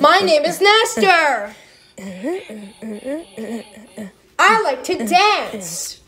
My name is Nestor. I like to dance.